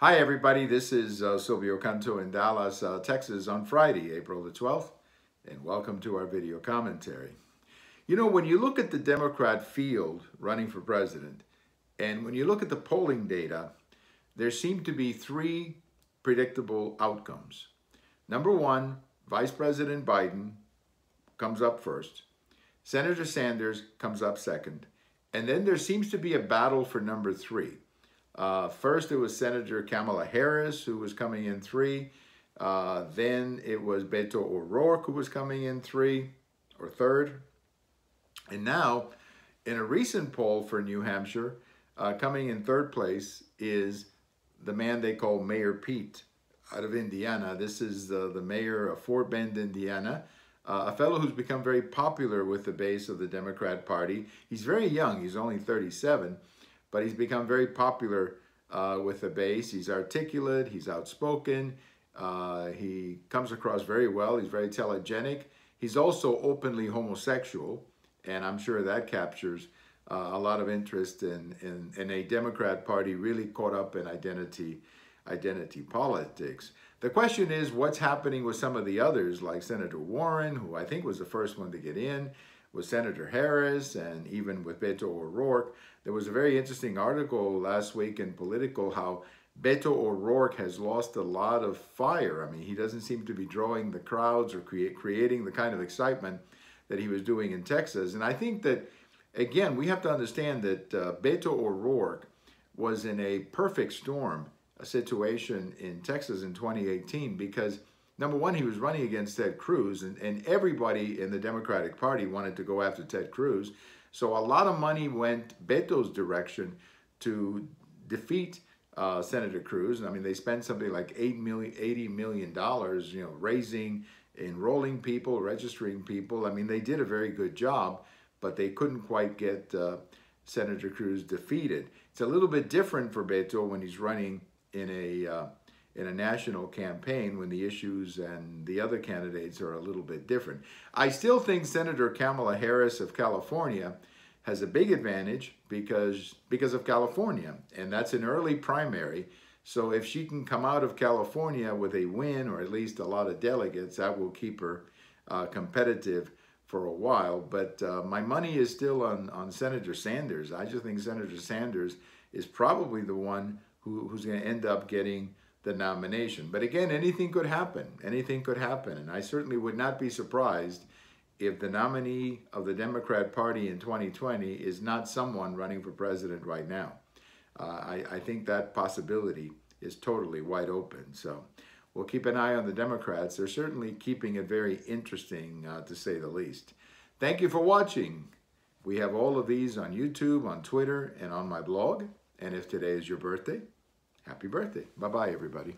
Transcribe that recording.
Hi, everybody. This is uh, Silvio Canto in Dallas, uh, Texas on Friday, April the 12th, and welcome to our video commentary. You know, when you look at the Democrat field running for president, and when you look at the polling data, there seem to be three predictable outcomes. Number one, Vice President Biden comes up first. Senator Sanders comes up second. And then there seems to be a battle for number three. Uh, first, it was Senator Kamala Harris who was coming in three. Uh, then it was Beto O'Rourke who was coming in three or third. And now, in a recent poll for New Hampshire, uh, coming in third place is the man they call Mayor Pete out of Indiana. This is the, the mayor of Fort Bend, Indiana. Uh, a fellow who's become very popular with the base of the Democrat Party. He's very young, he's only 37, but he's become very popular uh, with the base. He's articulate, he's outspoken, uh, he comes across very well, he's very telegenic. He's also openly homosexual, and I'm sure that captures uh, a lot of interest in, in, in a Democrat Party really caught up in identity identity politics. The question is what's happening with some of the others, like Senator Warren, who I think was the first one to get in, with Senator Harris, and even with Beto O'Rourke. There was a very interesting article last week in Politico how Beto O'Rourke has lost a lot of fire. I mean, he doesn't seem to be drawing the crowds or create, creating the kind of excitement that he was doing in Texas. And I think that, again, we have to understand that uh, Beto O'Rourke was in a perfect storm a situation in Texas in 2018 because number one, he was running against Ted Cruz, and, and everybody in the Democratic Party wanted to go after Ted Cruz. So a lot of money went Beto's direction to defeat uh, Senator Cruz. I mean, they spent something like eight million, eighty million dollars, you know, raising, enrolling people, registering people. I mean, they did a very good job, but they couldn't quite get uh, Senator Cruz defeated. It's a little bit different for Beto when he's running in a uh, in a national campaign when the issues and the other candidates are a little bit different. I still think Senator Kamala Harris of California has a big advantage because because of California, and that's an early primary. So if she can come out of California with a win or at least a lot of delegates, that will keep her uh, competitive for a while. But uh, my money is still on, on Senator Sanders. I just think Senator Sanders is probably the one who, who's going to end up getting the nomination. But again, anything could happen. Anything could happen. And I certainly would not be surprised if the nominee of the Democrat Party in 2020 is not someone running for president right now. Uh, I, I think that possibility is totally wide open. So we'll keep an eye on the Democrats. They're certainly keeping it very interesting, uh, to say the least. Thank you for watching. We have all of these on YouTube, on Twitter, and on my blog. And if today is your birthday, Happy birthday. Bye-bye, everybody.